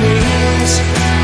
means